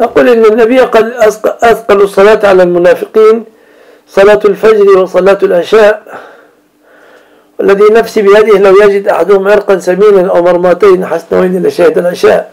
أقول إن النبي قال أثقل الصلاة على المنافقين صلاة الفجر وصلاة العشاء. والذي نفسي بيده لو يجد أحدهم عرقا سمينا أو مرماتين حسنوين لشهد العشاء.